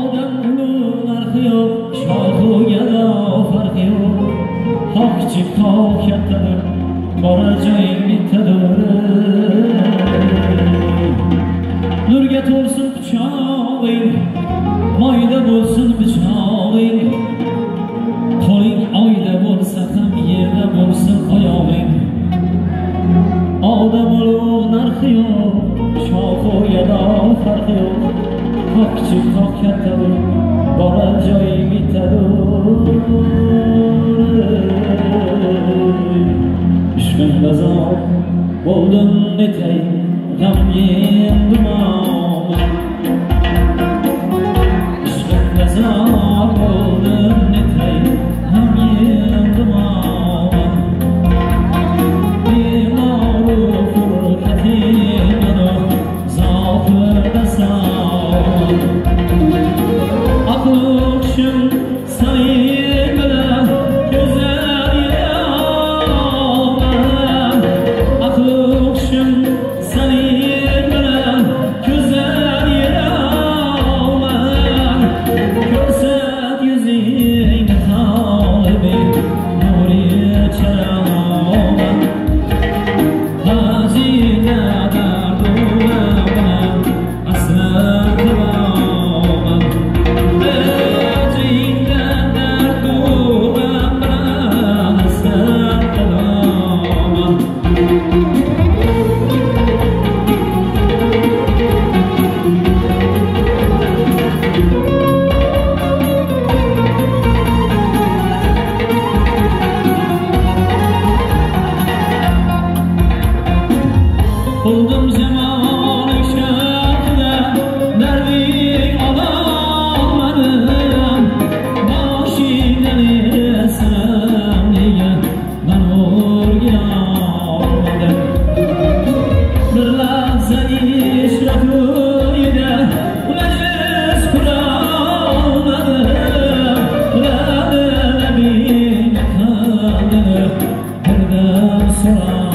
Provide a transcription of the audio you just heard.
odam narxi yo'q shohu gado farqi yo'q. Xoh kichik kattadir borar joying bittadir nurga to'lsin quchog'ing moyda bo'lsin pichog'ing. Qo'ling oyda bo'lsa ham yerda bo'lsin oyog'ing. Odam ulug' narxi yo'q shohu gado farqi yo'q. Xoh kichik xoh kattadir borar joying bittadir ishqimda through